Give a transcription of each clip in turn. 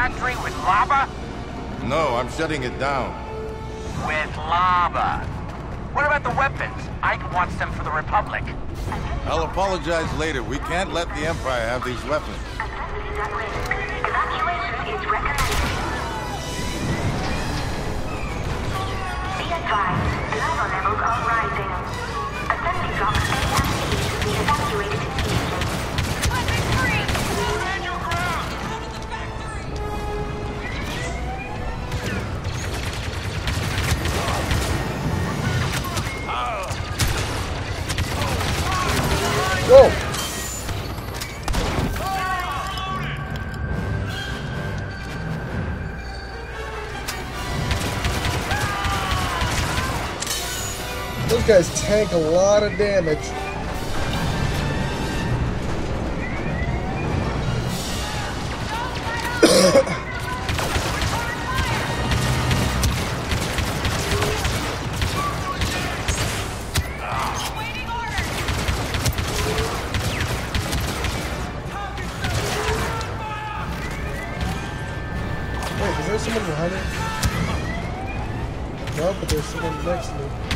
factory with lava? No, I'm shutting it down. With lava. What about the weapons? Ike wants them for the Republic. I'll apologize later. We can't let the Empire have these weapons. Evacuation is recommended. Be advised, lava levels are rising. Assembly blocks A and B should be evacuated Those guys tank a lot of damage. Wait, is there someone behind me? No, but there's someone next to me.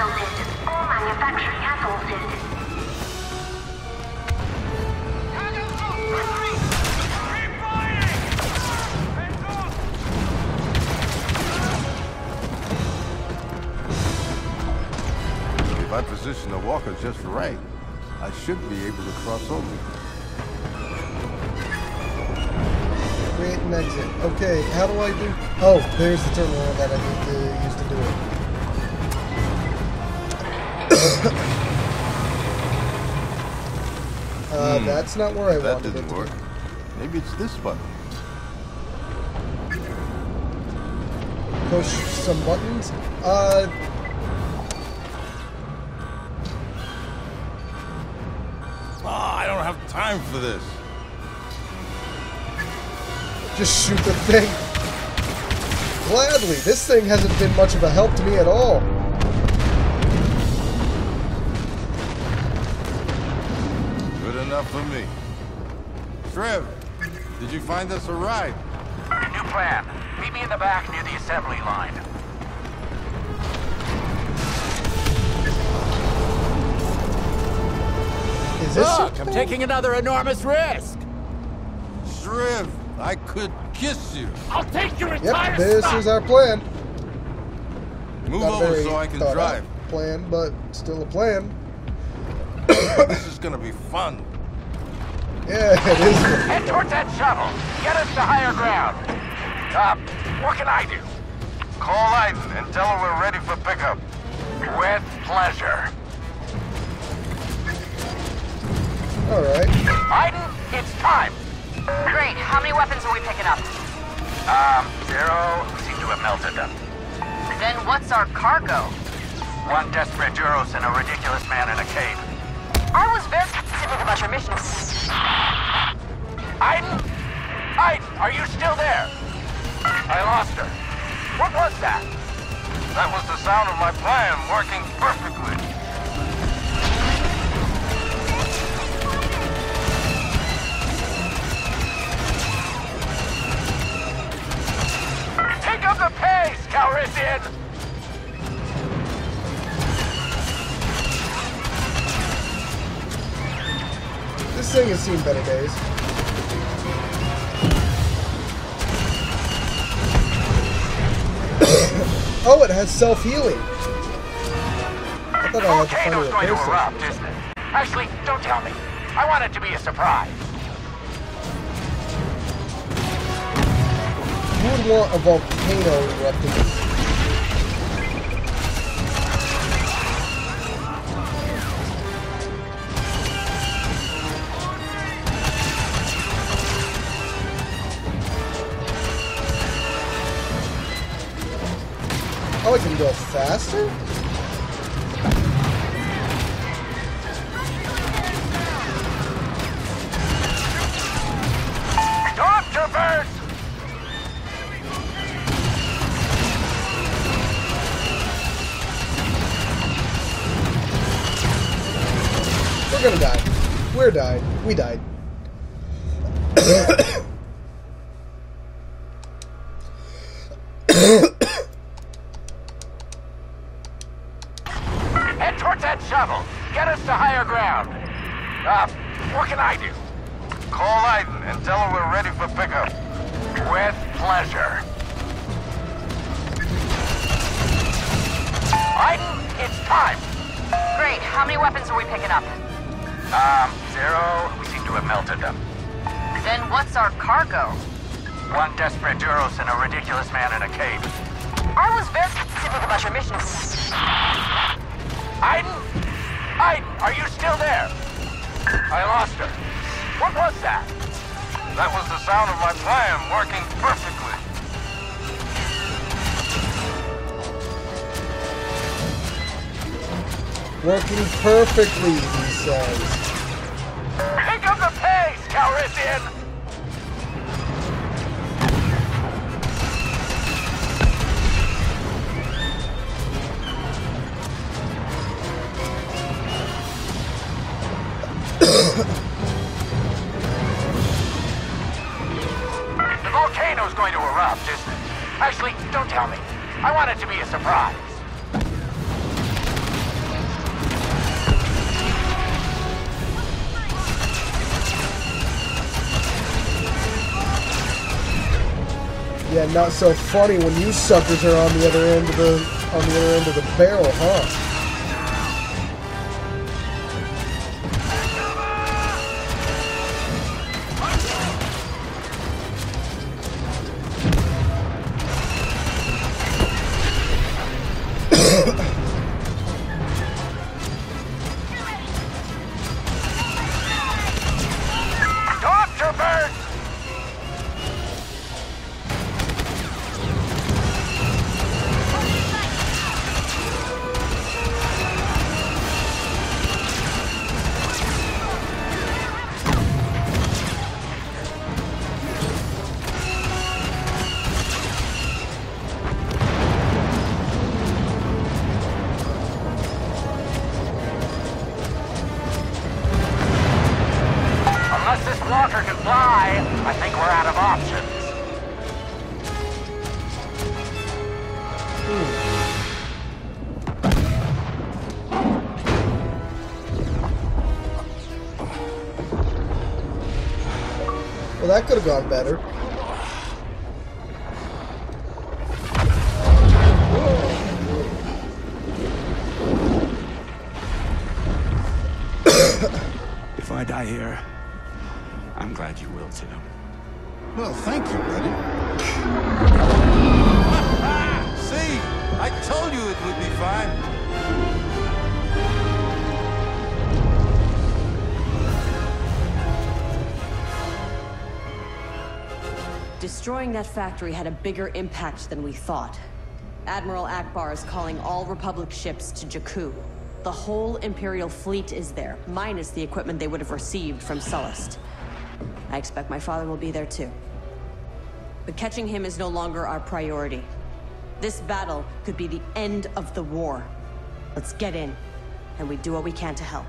B melted. All manufacturing has halted. If I position the walker just right, I should be able to cross over. Create an exit. Okay, how do I do? Oh, there's the terminal that I need to use to do it. Uh, that's not where I That wanted it didn't to work. Maybe it's this button. Push some buttons. Uh, Oh, I don't have time for this. just shoot the thing. Gladly. This thing hasn't been much of a help to me at all. Enough for me. Shriv, did you find us a ride? New plan. Meet me in the back near the assembly line. Is this? Look, I'm taking another enormous risk. Shriv, I could kiss you. I'll take your entire Yep, this stock. is our plan. Move Not over very so I can thought drive. out Plan, but still a plan. this is gonna be fun. Yeah, it is. Head towards that shuttle. Get us to higher ground. Uh, what can I do? Call Iden and tell her we're ready for pickup. With pleasure. All right. Iden, it's time. Great. How many weapons are we picking up? Um, zero seem to have melted them. Then what's our cargo? One desperate Duros and a ridiculous man in a cave. I was very specific about your mission. Are you still there? I lost her. What was that? That was the sound of my plan working perfectly. Pick up the pace, Calrissian! This thing has seen better days. Oh, it has self-healing. I thought I had to going to erupt, isn't it? Actually, don't tell me. I want it to be a surprise. Who would want a volcano erupting? Faster? Stormtroopers! We're gonna die. We're died. We died. Head towards that shovel. Get us to higher ground. Uh, what can I do? Call Iden and tell her we're ready for pickup. With pleasure. Iden, it's time. Great. How many weapons are we picking up? Um, zero. We seem to have melted them. Then what's our cargo? One desperate Duros and a ridiculous man in a cape. I was very specific about your mission. Iden? Iden, are you still there? I lost her. What was that? That was the sound of my plan working perfectly. Working perfectly, he says. Pick up the pace, Calrissian! Volcano's going to erupt, isn't it? Actually, don't tell me. I want it to be a surprise. Yeah, not so funny when you suckers are on the other end of the on the other end of the barrel, huh? I think we're out of options. Well, that could have gone better. If I die here, I'm glad you will too. Well, thank you, buddy. See? I told you it would be fine. Destroying that factory had a bigger impact than we thought. Admiral Ackbar is calling all Republic ships to Jakku. The whole Imperial fleet is there, minus the equipment they would have received from Sullust. I expect my father will be there too. But catching him is no longer our priority. This battle could be the end of the war. Let's get in, and we do what we can to help.